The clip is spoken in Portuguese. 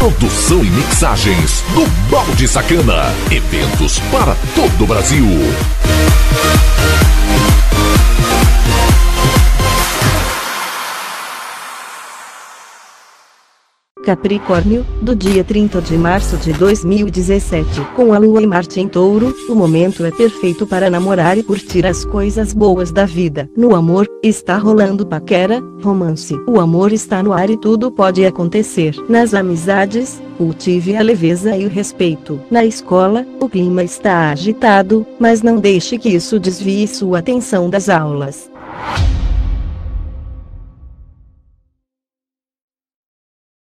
Produção e mixagens do Balde Sacana. Eventos para todo o Brasil. Capricórnio, do dia 30 de março de 2017, com a Lua e Marte em Touro, o momento é perfeito para namorar e curtir as coisas boas da vida. No amor, está rolando paquera, romance. O amor está no ar e tudo pode acontecer. Nas amizades, cultive a leveza e o respeito. Na escola, o clima está agitado, mas não deixe que isso desvie sua atenção das aulas.